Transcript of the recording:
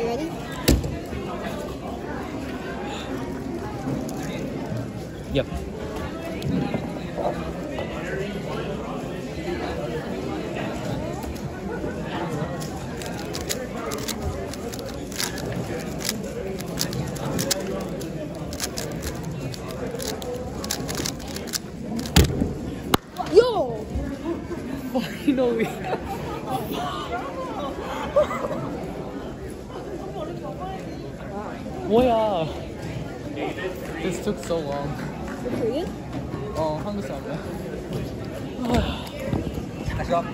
ready? Yep. Yo! Finally. Oh, 뭐야? This took so long. Korean? 어, 한국 사람이야. 다시 와.